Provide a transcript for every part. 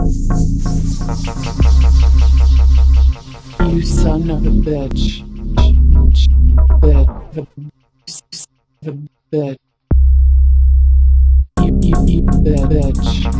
You son of a bitch. Bitch. The bitch. You, you, you bitch.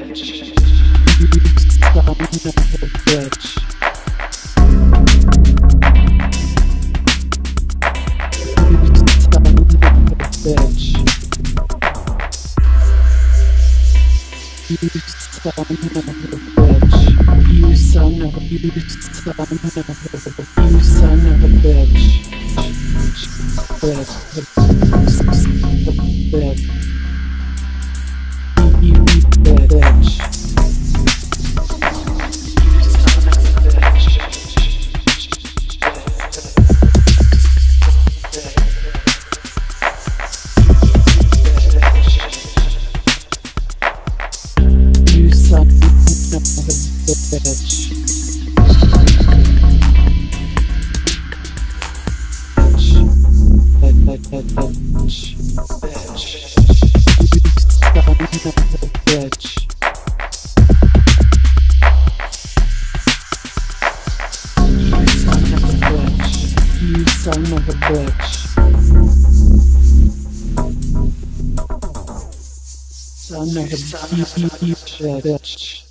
Bitch. You son of a bitch. You son of a bitch. You son of a bitch. You son of a you son of a you son of a bitch. Bitch. Bitch. Son of a bitch. Son of a bitch. Son of a bitch.